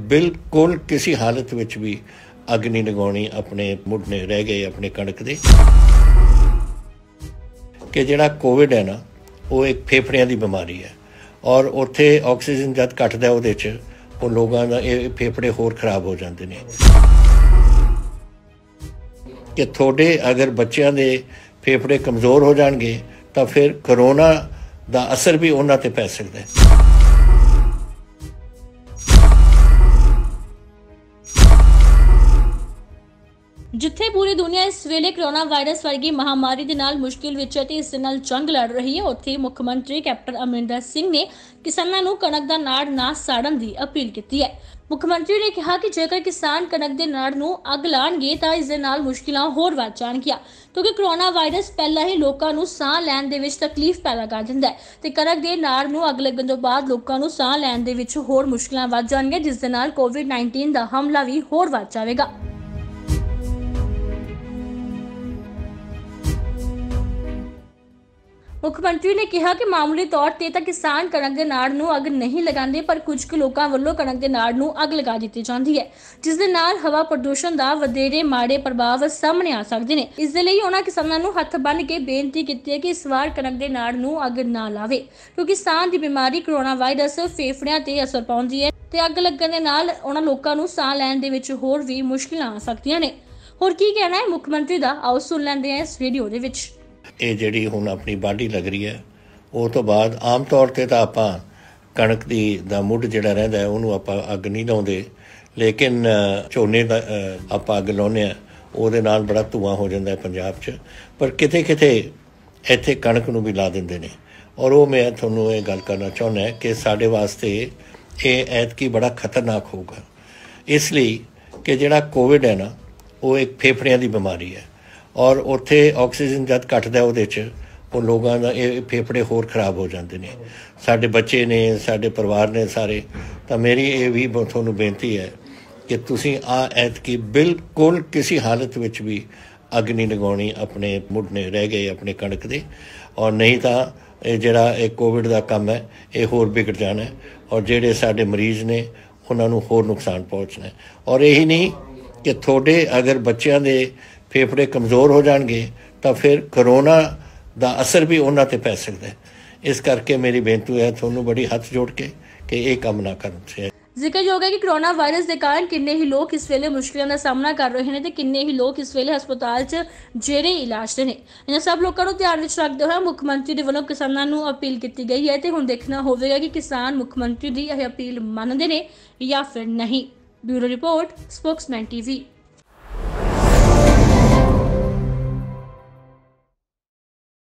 ਬਿਲਕੁਲ ਕਿਸੇ ਹਾਲਤ ਵਿੱਚ ਵੀ ਅੱਗ ਨਹੀਂ ਲਗਾਉਣੀ, ਆਪਣੇ ਮੁੱਢਨੇ ਰਹਿ ਗਏ, ਆਪਣੇ ਕਣਕ ਦੇ। ਕਿ ਜਿਹੜਾ ਕੋਵਿਡ ਹੈ ਨਾ, ਉਹ ਇੱਕ ਫੇਫੜਿਆਂ ਦੀ ਬਿਮਾਰੀ ਹੈ। ਔਰ ਉੱਥੇ ਆਕਸੀਜਨ ਜਦ ਘਟਦਾ ਉਹਦੇ 'ਚ, ਉਹ ਲੋਕਾਂ ਦਾ ਇਹ ਫੇਫੜੇ ਹੋਰ ਖਰਾਬ ਹੋ ਜਾਂਦੇ ਨੇ। ਕਿ ਤੁਹਾਡੇ ਅਗਰ ਬੱਚਿਆਂ ਦੇ ਫੇਫੜੇ ਕਮਜ਼ੋਰ ਹੋ ਜਾਣਗੇ, ਤਾਂ ਫਿਰ ਕਰੋਨਾ ਦਾ ਅਸਰ ਵੀ ਉਹਨਾਂ ਤੇ ਪੈ ਸਕਦਾ ਹੈ। ਜਿੱਥੇ ਪੂਰੀ ਦੁਨੀਆ ਇਸ ਵੇਲੇ ਕਰੋਨਾ ਵਾਇਰਸ ਵਰਗੀ ਮਹਾਮਾਰੀ ਦੇ ਨਾਲ ਮੁਸ਼ਕਿਲ ਵਿੱਚ ਹੈ ਤੇ ਇਸ ਦੇ ਨਾਲ ਜੰਗ ਲੜ ਰਹੀ ਹੈ। ਉੱਥੇ ਮੁੱਖ ਮੰਤਰੀ ਕੈਪਟਨ ਅਮਰਿੰਦਰ ਸਿੰਘ ਨੇ ਕਿਸਾਨਾਂ ਨੂੰ ਕਣਕ ਦਾ ਨਾੜ ਨਾ ਸਾੜਨ ਦੀ ਅਪੀਲ ਕੀਤੀ ਹੈ। ਮੁੱਖ ਮੰਤਰੀ ਨੇ ਕਿਹਾ ਕਿ ਜੇਕਰ ਕਿਸਾਨ ਕਣਕ ਦੇ ਨਾੜ ਨੂੰ ਅੱਗ ਲਾਣਗੇ ਤਾਂ ਇਸ ਦੇ ਨਾਲ ਮੁਸ਼ਕਿਲਾਂ ਹੋਰ ਵੱਧ ਜਾਣਗੀਆਂ, ਕਿਉਂਕਿ ਕਰੋਨਾ ਵਾਇਰਸ ਪਹਿਲਾਂ ਹੀ ਲੋਕਾਂ ਨੂੰ ਸਾਹ ਲੈਣ ਦੇ ਵਿੱਚ ਤਕਲੀਫ ਪੈਦਾ ਕਰ ਦਿੰਦਾ ਹੈ ਤੇ ਕਣਕ ਦੇ ਨਾੜ ਨੂੰ ਅੱਗ ਲੱਗਣ ਤੋਂ ਬਾਅਦ ਲੋਕਾਂ ਨੂੰ ਸਾਹ ਲੈਣ ਦੇ ਵਿੱਚ ਹੋਰ ਮੁਸ਼ਕਿਲਾਂ ਵੱਧ ਜਾਣਗੀਆਂ, ਜਿਸ ਦੇ ਨਾਲ ਕੋਵਿਡ-19 ਦਾ ਹਮਲਾ ਵੀ ਹੋਰ ਵੱਧ ਜਾਵੇਗਾ। ਮੁੱਖ ਮੰਤਰੀ ਨੇ ਕਿਹਾ ਕਿ ਮਾਮੂਲੀ ਤੌਰ ਤੇ ਤਾਂ ਕਿਸਾਨ ਕਣਕ ਦੇ ਨਾੜ ਨੂੰ ਅੱਗ ਨਹੀਂ ਲਗਾਉਂਦੇ, ਪਰ ਕੁਝ ਕੁ ਲੋਕਾਂ ਵੱਲੋਂ ਕਣਕ ਦੇ ਨਾੜ ਨੂੰ ਅੱਗ ਲਗਾ ਦਿੱਤੀ ਜਾਂਦੀ ਹੈ, ਜਿਸ ਦੇ ਨਾਲ ਹਵਾ ਪ੍ਰਦੂਸ਼ਣ ਦਾ ਵਧੇਰੇ ਮਾੜੇ ਪ੍ਰਭਾਵ ਸਾਹਮਣੇ ਆ ਸਕਦੇ ਨੇ। ਇਸ ਦੇ ਲਈ ਉਹਨਾਂ ਕਿਸਾਨਾਂ ਨੂੰ ਹੱਥ ਬੰਨ੍ਹ ਕੇ ਬੇਨਤੀ ਕੀਤੀ ਹੈ ਕਿ ਇਸ ਵਾਰ ਕਣਕ ਦੇ ਨਾੜ ਨੂੰ ਅੱਗ ਨਾ ਲਾਵੇ, ਕਿਉਂਕਿ ਸਾਹ ਦੀ ਬਿਮਾਰੀ ਕਰੋਨਾ ਵਾਇਰਸ ਫੇਫੜਿਆਂ ਤੇ ਅਸਰ ਪਾਉਂਦੀ ਹੈ ਤੇ ਅੱਗ ਲੱਗਣ ਦੇ ਨਾਲ ਉਹਨਾਂ ਲੋਕਾਂ ਨੂੰ ਸਾਹ ਲੈਣ ਦੇ ਵਿੱਚ ਹੋਰ ਵੀ ਮੁਸ਼ਕਿਲਾਂ ਆ ਸਕਦੀਆਂ ਨੇ। ਹੋਰ ਕੀ ਕਹਿਣਾ ਹੈ? ਮੁੱਖ ਮੰਤਰੀ ਦਾ ਆਓ ਸੁਣ ਲੈਂਦੇ ਹਾਂ ਇਸ ਵੀਡੀਓ ਦੇ ਵਿੱਚ। ਇਹ ਜਿਹੜੀ ਹੁਣ ਆਪਣੀ ਬਾਡੀ ਲੱਗ ਰਹੀ ਹੈ, ਉਹ ਤੋਂ ਬਾਅਦ ਆਮ ਤੌਰ ਤੇ ਤਾਂ ਆਪਾਂ ਕਣਕ ਦੀ, ਦਾ ਮੁੱਢ ਜਿਹੜਾ ਰਹਿੰਦਾ ਉਹਨੂੰ ਆਪਾਂ ਅੱਗ ਨਹੀਂ ਲਾਉਂਦੇ। ਲੇਕਿਨ ਝੋਨੇ ਦਾ ਆਪਾਂ ਅੱਗ ਲਾਉਂਦੇ ਆ ਉਹਦੇ ਨਾਲ ਬੜਾ ਧੂਆਂ ਹੋ ਜਾਂਦਾ ਹੈ ਪੰਜਾਬ 'ਚ। ਪਰ ਕਿਤੇ ਕਿਤੇ ਇੱਥੇ ਕਣਕ ਨੂੰ ਵੀ ਲਾ ਦਿੰਦੇ ਨੇ। ਔਰ ਉਹ ਮੈਂ ਤੁਹਾਨੂੰ ਇਹ ਗੱਲ ਕਰਨਾ ਚਾਹੁੰਦਾ ਕਿ ਸਾਡੇ ਵਾਸਤੇ ਇਹ ਐਤਕੀ ਬੜਾ ਖਤਰਨਾਕ ਹੋਊਗਾ। ਇਸ ਲਈ ਕਿ ਜਿਹੜਾ ਕੋਵਿਡ ਹੈ ਨਾ, ਉਹ ਇੱਕ ਫੇਫੜਿਆਂ ਦੀ ਬਿਮਾਰੀ ਹੈ। ਔਰ ਉੱਥੇ ਆਕਸੀਜਨ ਜਦ ਘਟਦਾ ਉਹਦੇ 'ਚ, ਉਹ ਲੋਕਾਂ ਦਾ ਇਹ ਫੇਫੜੇ ਹੋਰ ਖਰਾਬ ਹੋ ਜਾਂਦੇ ਨੇ। ਸਾਡੇ ਬੱਚੇ ਨੇ, ਸਾਡੇ ਪਰਿਵਾਰ ਨੇ ਸਾਰੇ। ਤਾਂ ਮੇਰੀ ਇਹ ਵੀ ਤੁਹਾਨੂੰ ਬੇਨਤੀ ਹੈ ਕਿ ਤੁਸੀਂ ਆ ਐਤਕੀ ਬਿਲਕੁਲ ਕਿਸੇ ਹਾਲਤ ਵਿੱਚ ਵੀ ਅੱਗ ਨਹੀਂ ਲਗਾਉਣੀ ਆਪਣੇ ਮੁੱਢਨੇ ਰਹਿ ਗਏ, ਆਪਣੇ ਕਣਕ ਦੇ। ਔਰ ਨਹੀਂ ਤਾਂ ਇਹ ਜਿਹੜਾ ਇਹ ਕੋਵਿਡ ਦਾ ਕੰਮ ਹੈ, ਇਹ ਹੋਰ ਵਿਗੜ ਜਾਣਾ ਔਰ ਜਿਹੜੇ ਸਾਡੇ ਮਰੀਜ਼ ਨੇ, ਉਹਨਾਂ ਨੂੰ ਹੋਰ ਨੁਕਸਾਨ ਪਹੁੰਚਣਾ ਔਰ ਇਹੀ ਨਹੀਂ ਕਿ ਤੁਹਾਡੇ ਅਗਰ ਬੱਚਿਆਂ ਦੇ ਫੇਫੜੇ ਕਮਜ਼ੋਰ ਹੋ ਜਾਣਗੇ, ਤਾਂ ਫਿਰ ਕਰੋਨਾ ਦਾ ਅਸਰ ਵੀ ਉਹਨਾਂ ਤੇ ਪੈ ਸਕਦਾ ਹੈ। ਇਸ ਕਰਕੇ ਮੇਰੀ ਬੇਨਤੀ ਹੈ ਤੁਹਾਨੂੰ ਬੜੀ ਹੱਥ ਜੋੜ ਕੇ ਕਿ ਇਹ ਕੰਮ ਨਾ ਕਰਨ। ਜ਼ਿਕਰਯੋਗ ਹੈ ਕਿ ਕਰੋਨਾ ਵਾਇਰਸ ਦੇ ਕਾਰਨ ਕਿੰਨੇ ਹੀ ਲੋਕ ਇਸ ਵੇਲੇ ਮੁਸ਼ਕਲਾਂ ਦਾ ਸਾਹਮਣਾ ਕਰ ਰਹੇ ਨੇ ਤੇ ਕਿੰਨੇ ਹੀ ਲੋਕ ਇਸ ਵੇਲੇ ਹਸਪਤਾਲ 'ਚ ਜੇਰੇ ਇਲਾਜ ਦੇ ਨੇ। ਇਹਨਾਂ ਸਭ ਲੋਕਾਂ ਨੂੰ ਧਿਆਨ ਵਿੱਚ ਰੱਖਦੇ ਹੋਏ ਮੁੱਖ ਮੰਤਰੀ ਦੇ ਵੱਲੋਂ ਕਿਸਾਨਾਂ ਨੂੰ ਅਪੀਲ ਕੀਤੀ ਗਈ ਹੈ ਤੇ ਹੁਣ ਦੇਖਣਾ ਹੋਵੇਗਾ ਕਿ ਕਿਸਾਨ ਮੁੱਖ ਮੰਤਰੀ ਦੀ ਇਹ ਅਪੀਲ ਮੰਨਦੇ ਨੇ ਜਾਂ ਫਿਰ ਨਹੀਂ। Bureau report, Spokesman TV.